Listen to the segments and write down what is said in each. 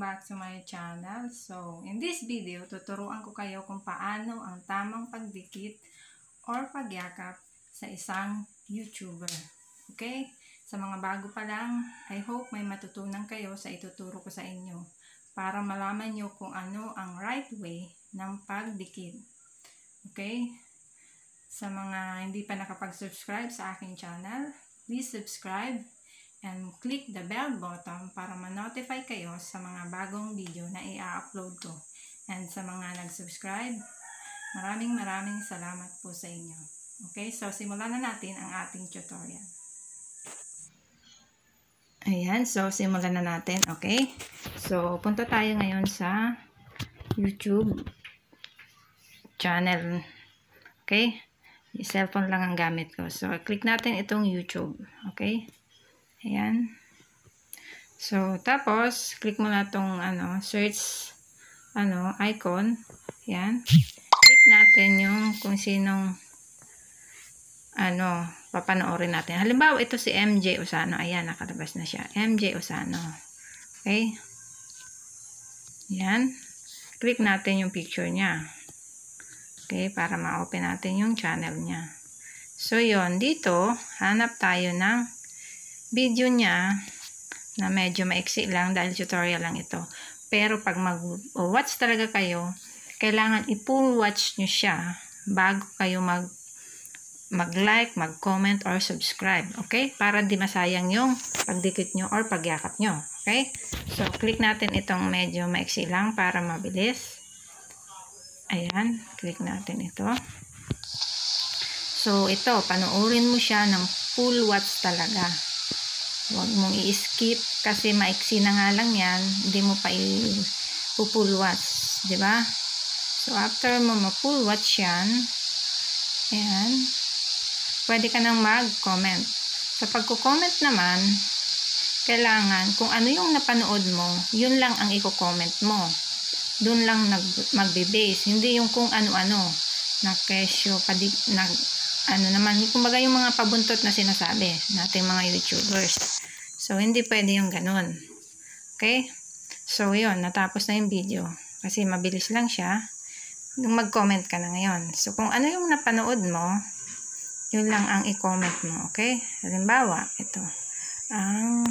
back to my channel. So, in this video, tuturuan ko kayo kung paano ang tamang pagdikit or pagyakap sa isang YouTuber. Okay? Sa mga bago pa lang, I hope may matutunan kayo sa ituturo ko sa inyo para malaman nyo kung ano ang right way ng pagdikit. Okay? Sa mga hindi pa nakapag-subscribe sa aking channel, please subscribe and click the bell button para ma-notify kayo sa mga bagong video na i-upload ko. And sa mga nag-subscribe, maraming maraming salamat po sa inyo. Okay, so simulan na natin ang ating tutorial. Ayan, so simulan na natin, okay? So, punta tayo ngayon sa YouTube channel. Okay? Yung cellphone lang ang gamit ko. So, click natin itong YouTube. Okay? Ayan. So, tapos, click mo na itong, ano, search, ano, icon. Ayan. Click natin yung kung sinong, ano, papanoorin natin. Halimbawa, ito si MJ Usano. Ayan, nakalabas na siya. MJ Usano. Okay. Ayan. Click natin yung picture niya. Okay, para ma-open natin yung channel niya. So, yon dito, hanap tayo ng video niya na medyo maiksi lang dahil tutorial lang ito. Pero pag mag-watch talaga kayo, kailangan i-full watch nyo siya bago kayo mag mag-like, mag-comment, or subscribe. Okay? Para di masayang yung pagdikit nyo or pagyakap nyo. Okay? So, click natin itong medyo maiksi lang para mabilis. Ayan. Click natin ito. So, ito. Panuorin mo siya ng full watch talaga. Huwag mong i-skip kasi maiksi na nga lang yan. Hindi mo pa watch. ba? Diba? So, after mo ma-full watch yan, ayan, pwede ka nang mag-comment. Sa pagko-comment naman, kailangan kung ano yung napanood mo, yun lang ang i-comment mo. Doon lang nag, magbe-base. Hindi yung kung ano-ano na kesyo, padi, nag, ano naman, kumbaga yung mga pabuntot na sinasabi nating mga YouTubers. So, hindi pwede yung ganun. Okay? So, yun, natapos na yung video. Kasi mabilis lang siya. Mag-comment ka na ngayon. So, kung ano yung napanood mo, yun lang ang i-comment mo. Okay? Halimbawa, ito. Ang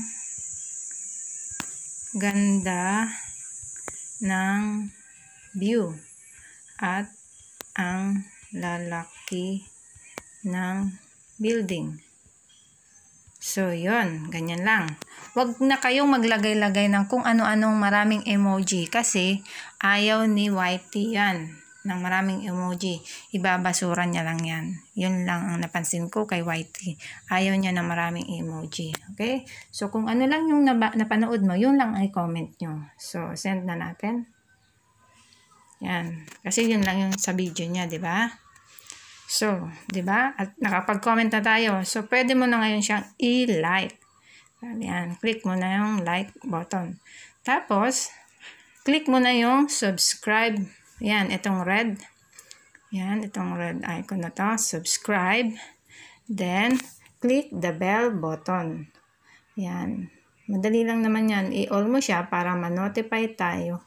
ganda ng view at ang lalaki ng building. So, yon Ganyan lang. Huwag na kayong maglagay-lagay ng kung ano-anong maraming emoji kasi ayaw ni Whitey yan ng maraming emoji. Ibabasuran niya lang yan. Yun lang ang napansin ko kay Whitey. Ayaw niya ng maraming emoji. Okay? So, kung ano lang yung napanood mo, yun lang ay comment nyo. So, send na natin. Yan. Kasi yun lang yung sa video niya, di ba? So, 'di ba? At nakapag-comment na tayo. So, pwede mo na ngayon siyang i-like. Yan, click mo na yung like button. Tapos, click mo na yung subscribe. Yan, itong red. Yan, itong red icon na to. Subscribe. Then, click the bell button. Yan. Madali lang naman yan. I-all mo siya para ma-notify tayo.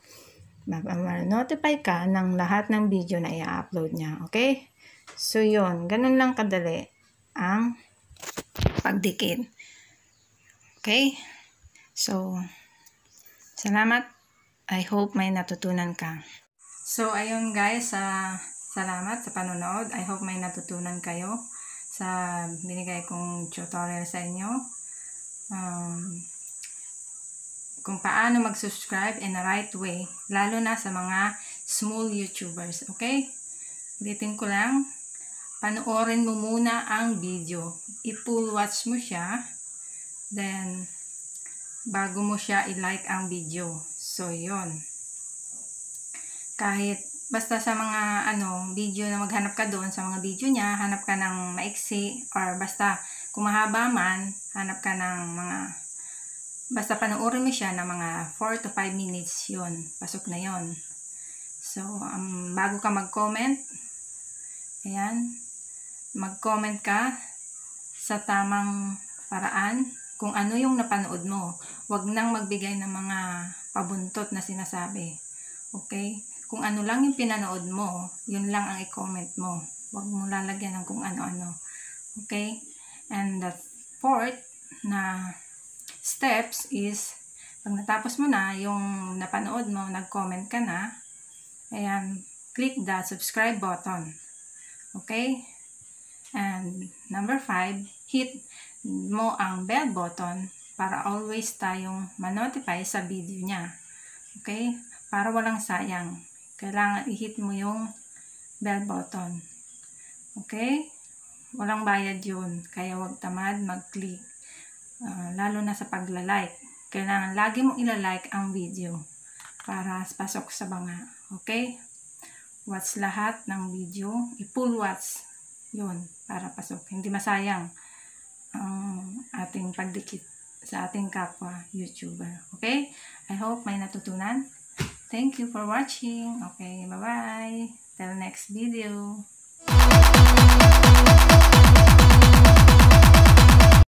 Ma-notify ka ng lahat ng video na i-upload niya. Okay? So, yun. Ganun lang kadali ang pagdikit. Okay? So, salamat. I hope may natutunan ka. So, ayun guys. Uh, salamat sa panonood. I hope may natutunan kayo sa binigay kong tutorial sa inyo. Um, kung paano mag-subscribe in the right way, lalo na sa mga small YouTubers. Okay? Ulitin ko lang, panoorin mo muna ang video. I-full watch mo siya. Then, bago mo siya i-like ang video. So, yon Kahit, basta sa mga, ano, video na maghanap ka doon, sa mga video niya, hanap ka ng maiksi, or basta, kung mahaba man, hanap ka ng mga, basta panoorin mo siya ng mga 4 to 5 minutes, yon Pasok na yon So, um, bago ka mag-comment, ayan, mag-comment ka sa tamang paraan kung ano yung napanood mo. Huwag nang magbigay ng mga pabuntot na sinasabi. Okay? Kung ano lang yung pinanood mo, yun lang ang i-comment mo. Huwag mo lalagyan ng kung ano-ano. Okay? And the fourth na steps is, pag natapos mo na, yung napanood mo, nag-comment ka na, ayan, click the subscribe button. Okay? And number five, hit mo ang bell button para always tayong manotify sa video niya. Okay? Para walang sayang. Kailangan i-hit mo yung bell button. Okay? Walang bayad yun. Kaya wag tamad mag-click. Uh, lalo na sa pagla-like. Kailangan lagi mong ila-like ang video para pasok sa banga. Okay? Watch lahat ng video. I-full watch. Yun. Para pasok. Hindi masayang ang ating pagdikit sa ating kapwa YouTuber. Okay? I hope may natutunan. Thank you for watching. Okay, bye-bye. Till next video.